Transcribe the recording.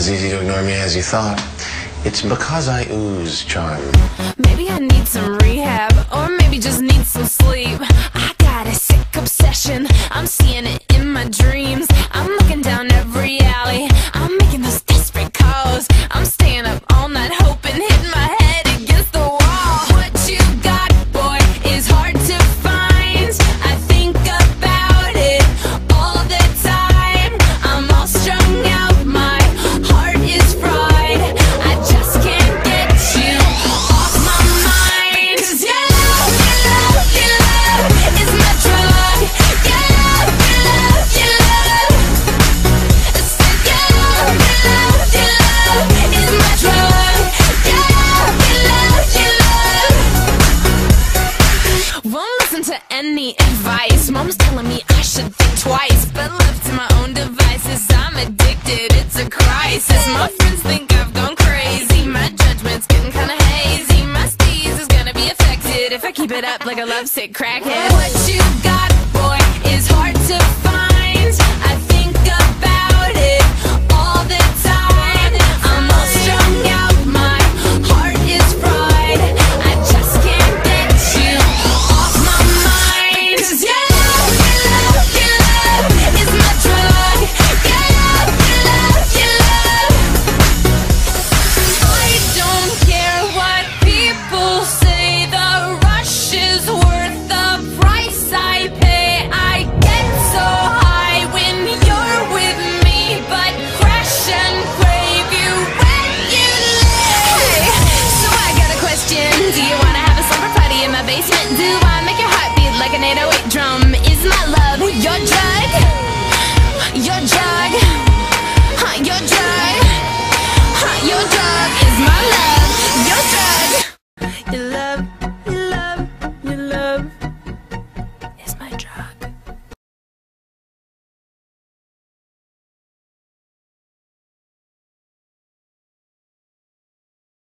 as easy to ignore me as you thought. It's because I ooze charm. Maybe I need some rehab, or maybe just need some sleep. I got a sick obsession, I'm seeing it in my dreams. Any advice. Mom's telling me I should think twice, but left to my own devices, I'm addicted. It's a crisis. My friends think I've gone crazy. My judgment's getting kinda hazy. My steez is gonna be affected if I keep it up like a lovesick crackhead. wine, make your heart beat like an 808 drum. Is my love your drug? Your drug? Huh, your drug? Huh, your drug is my love. Your drug. Your love.